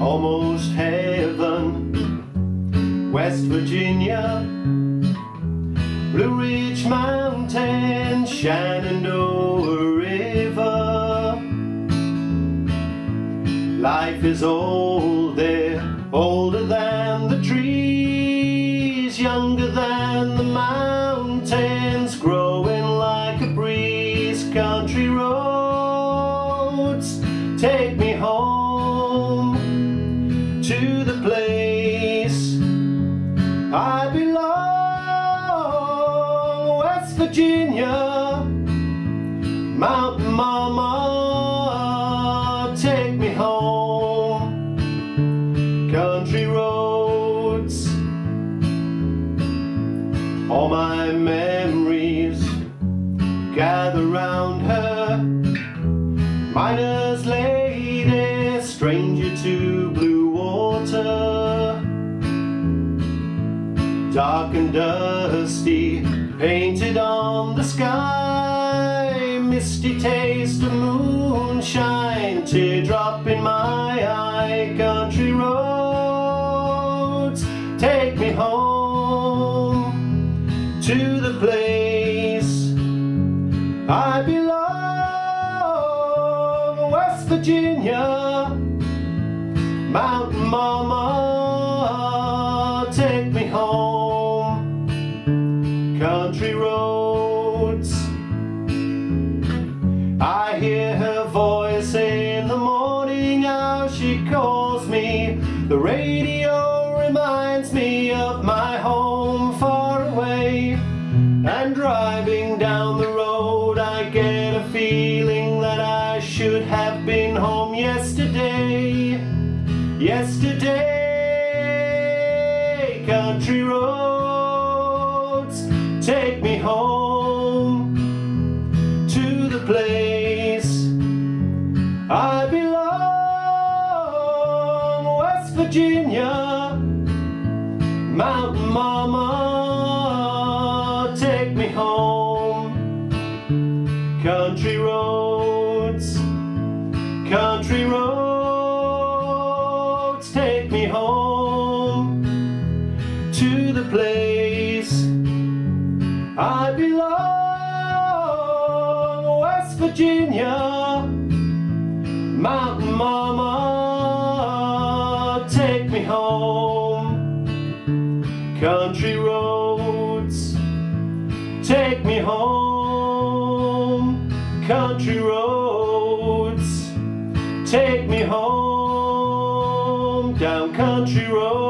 almost heaven, West Virginia, Blue Ridge Mountain, Shenandoah River. Life is old Virginia, Mountain Mama, take me home, country roads, all my memories gather round her, miner's lady, stranger to blue water. Dark and dusty, painted sky, misty taste of moonshine, teardrop in my eye, country roads, take me home to the place I belong, West Virginia, Mountain Mama, The radio reminds me of my home far away. And driving down the road, I get a feeling that I should have been home yesterday. Yesterday, country roads, take me home to the place Virginia, Mountain Mama, take me home, country roads, country roads, take me home to the place I belong, West Virginia, Mountain Mama, me home, country roads, take me home, country roads, take me home, down country roads.